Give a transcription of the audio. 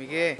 이게